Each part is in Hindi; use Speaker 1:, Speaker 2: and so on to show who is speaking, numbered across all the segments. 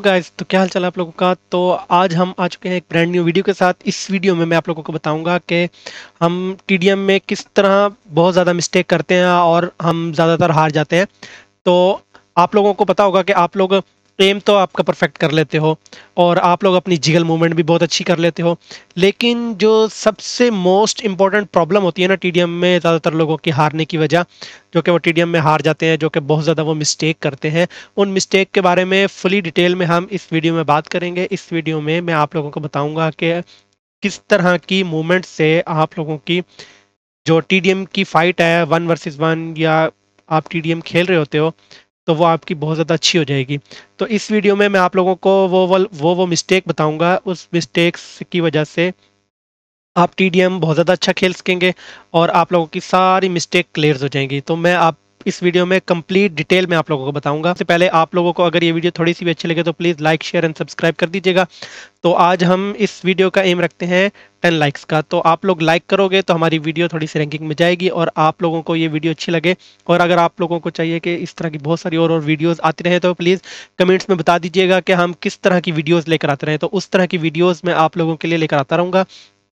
Speaker 1: गाइस तो क्या हाल चाल आप लोगों का? तो आज हम आ चुके हैं एक ब्रांड न्यू वीडियो के साथ। इस वीडियो में मैं आप लोगों को बताऊँगा कि हम टी में किस तरह बहुत ज़्यादा मिस्टेक करते हैं और हम ज़्यादातर हार जाते हैं। तो आप लोगों को पता होगा कि आप लोग एम तो आपका परफेक्ट कर लेते हो और आप लोग अपनी जिगल मूवमेंट भी बहुत अच्छी कर लेते हो। लेकिन जो सबसे मोस्ट इंपॉर्टेंट प्रॉब्लम होती है ना टीडीएम में ज़्यादातर लोगों की हारने की वजह, जो कि वो टीडीएम में हार जाते हैं, जो कि बहुत ज़्यादा वो मिस्टेक करते हैं, उन मिस्टेक के बारे में फुली डिटेल में हम इस वीडियो में बात करेंगे। इस वीडियो में मैं आप लोगों को बताऊँगा कि किस तरह की मूवमेंट से आप लोगों की जो टीडीएम की फ़ाइट है वन वर्सेस वन या आप टीडीएम खेल रहे होते हो तो वो आपकी बहुत ज़्यादा अच्छी हो जाएगी। तो इस वीडियो में मैं आप लोगों को वो वो वो, वो मिस्टेक बताऊँगा। उस मिस्टेक्स की वजह से आप टीडीएम बहुत ज़्यादा अच्छा खेल सकेंगे और आप लोगों की सारी मिस्टेक क्लियर हो जाएँगी। तो मैं आप इस वीडियो में कंप्लीट डिटेल में आप लोगों को बताऊँगा। सबसे पहले आप लोगों को अगर ये वीडियो थोड़ी सी भी अच्छी लगे तो please like share and subscribe कर दीजिएगा। तो आज हम इस वीडियो का एम रखते हैं टेन लाइक्स का। तो आप लोग लाइक करोगे तो हमारी वीडियो थोड़ी सी रैंकिंग में जाएगी और आप लोगों को ये वीडियो अच्छी लगे। और अगर आप लोगों को चाहिए कि इस तरह की बहुत सारी और और वीडियोज़ आती रहे तो प्लीज़ कमेंट्स में बता दीजिएगा कि हम किस तरह की वीडियोज़ लेकर आते रहे। तो उस तरह की वीडियोज़ मैं आप लोगों के लिए लेकर आता रहूँगा।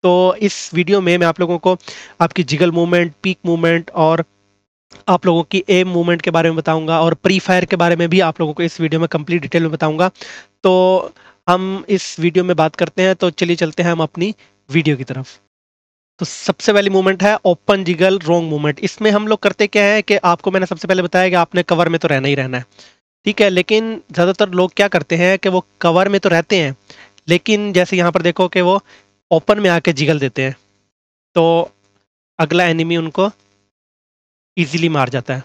Speaker 1: तो इस वीडियो में मैं आप लोगों को आपकी जिगल मूवमेंट पीक मूवमेंट और आप लोगों की एम मूवमेंट के बारे में बताऊँगा और प्री फायर के बारे में भी आप लोगों को इस वीडियो में कंप्लीट डिटेल में बताऊँगा। तो हम इस वीडियो में बात करते हैं तो चलिए चलते हैं हम अपनी वीडियो की तरफ़। तो सबसे पहली मूवमेंट है ओपन जिगल रोंग मूवमेंट इसमें हम लोग करते क्या है कि आपको मैंने सबसे पहले बताया कि आपने कवर में तो रहना ही रहना है। ठीक है, लेकिन ज़्यादातर लोग क्या करते हैं कि वो कवर में तो रहते हैं, लेकिन जैसे यहाँ पर देखो कि वो ओपन में आके जिगल देते हैं। तो अगला एनिमी उनको इजीली मार जाता है।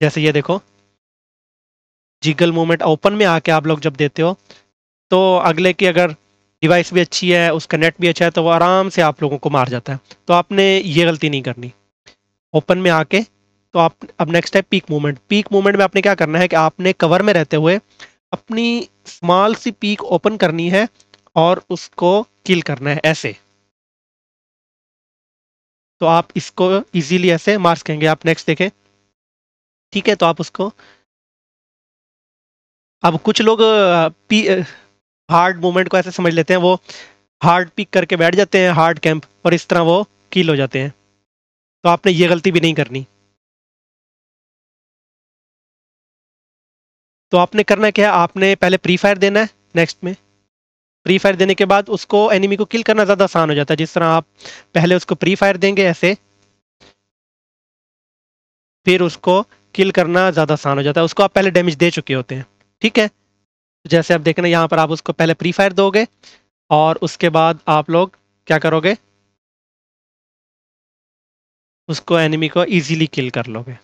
Speaker 1: जैसे ये देखो। जिगल मूवमेंट ओपन में आके आप लोग जब देते हो तो अगले की अगर डिवाइस भी अच्छी है, उसका नेट भी अच्छा है तो वो आराम से आप लोगों को मार जाता है। तो आपने ये गलती नहीं करनी। ओपन में आके तो आप, अब नेक्स्ट है पीक मूवमेंट पीक मूवमेंट में आपने क्या करना है कि आपने कवर में रहते हुए अपनी स्मॉल सी पीक ओपन करनी है और उसको किल करना है, ऐसे। तो आप इसको इजीली ऐसे मार्क्स कहेंगे आप नेक्स्ट देखें। ठीक है तो आप उसको अब कुछ लोग पी हार्ड मूवमेंट को ऐसे समझ लेते हैं। वो हार्ड पिक करके बैठ जाते हैं हार्ड कैंप और इस तरह वो किल हो जाते हैं। तो आपने ये गलती भी नहीं करनी। तो आपने करना क्या है? आपने पहले प्री फायर देना है नेक्स्ट में। प्री फायर देने के बाद उसको एनिमी को किल करना ज़्यादा आसान हो जाता है। जिस तरह आप पहले उसको प्री फायर देंगे ऐसे, फिर उसको किल करना ज़्यादा आसान हो जाता है। उसको आप पहले डैमेज दे चुके होते हैं। ठीक है? जैसे आप देखना, यहाँ पर आप उसको पहले प्री फायर दोगे और उसके बाद आप लोग क्या करोगे? उसको एनिमी को इजीली किल कर लोगे।